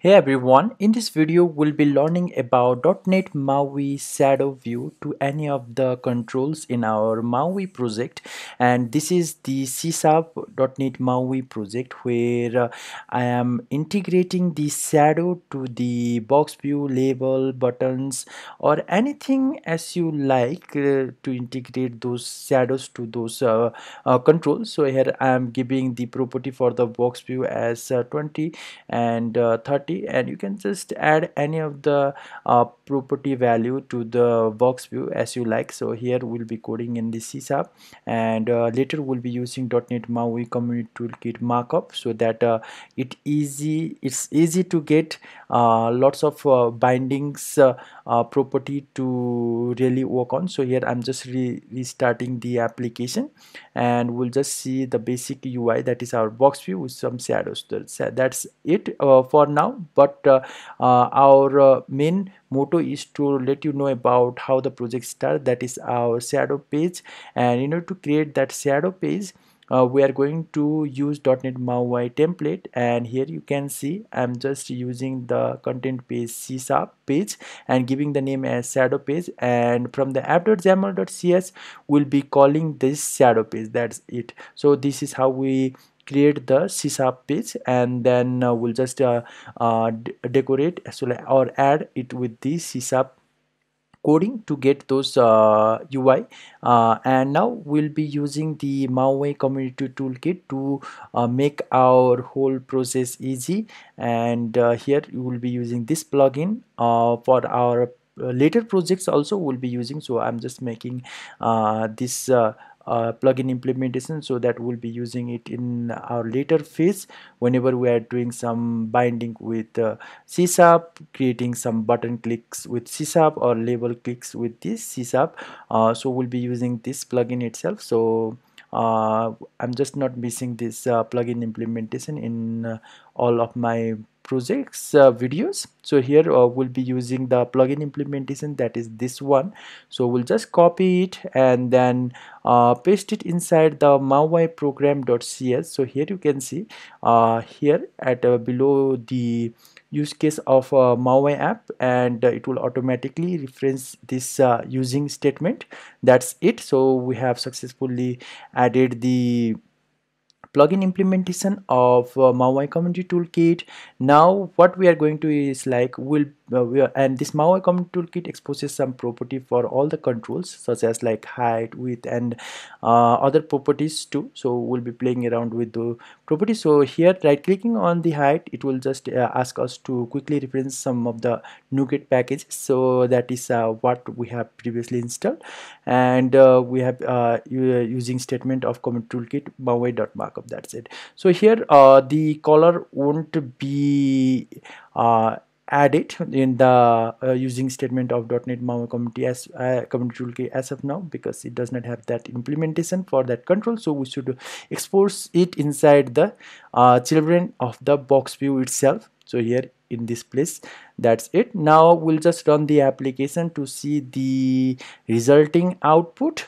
Hey everyone, in this video we'll be learning about .NET MAUI shadow view to any of the controls in our MAUI project. And this is the .NET MAUI project where uh, I am integrating the shadow to the box view, label, buttons or anything as you like uh, to integrate those shadows to those uh, uh controls. So here I am giving the property for the box view as uh, 20 and uh, 30 property and you can just add any of the uh, property value to the box view as you like. So here we'll be coding in the C and uh, later we'll be using .NET MAUI community toolkit markup so that uh, it easy it's easy to get uh, lots of uh, bindings uh, property to really work on. So here I'm just re restarting the application and we'll just see the basic UI that is our box view with some shadows. That's it for now but uh, uh, our uh, main motto is to let you know about how the project starts that is our shadow page. And in order to create that shadow page uh, we are going to use .NET MAUI template. And here you can see I'm just using the content page C page and giving the name as shadow page. And from the app.xaml.cs we'll be calling this shadow page. That's it. So this is how we create the sharp page and then uh, we'll just uh, uh, decorate or add it with the sharp coding to get those uh, UI uh, and now we'll be using the Maui community toolkit to uh, make our whole process easy. And uh, here you will be using this plugin for our later projects also we'll be using. So I'm just making this uh, plugin implementation so that we'll be using it in our later phase. Whenever we are doing some binding with uh, creating some button clicks with C sharp or label clicks with this C sharp uh, so we'll be using this plugin itself. So uh, I'm just not missing this uh, plugin implementation in all of my projects uh, videos. So here uh, we'll be using the plugin implementation that is this one. So we'll just copy it and then uh, paste it inside the maui program.cs so here you can see uh, here at uh, below the use case of a Maui app and uh, it will automatically reference this uh, using statement. That's it. So we have successfully added the plugin implementation of uh, Maui Community Toolkit. Now what we are going to is like we'll uh, we are, and this Maui Community Toolkit exposes some property for all the controls such as like height, width and uh, other properties too. So we'll be playing around with the properties. So here right clicking on the height it will just uh, ask us to quickly reference some of the NuGet packages. So that is uh, what we have previously installed and uh, we have using statement of Community Toolkit Maui.markup that's it. So here uh, the color won't be uh, added in the uh, using statement of .NET MAUI community as uh, community toolkit as of now because it does not have that implementation for that control. So we should expose it inside the uh, children of the box view itself. So here in this place that's it. Now we'll just run the application to see the resulting output.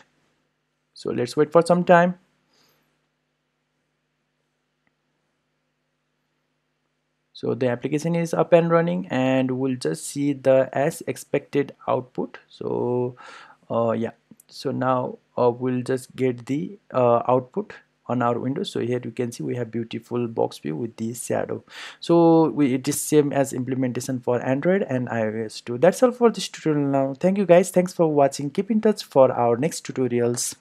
So let's wait for some time so the application is up and running and we'll just see the as expected output. So uh, yeah. So now uh, we'll just get the uh, output on our window. So here you can see we have beautiful box view with the shadow. So we, it is same as implementation for android and ios too. That's all for this tutorial now. Thank you guys. Thanks for watching. Keep in touch for our next tutorials